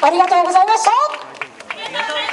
ありがとうございました。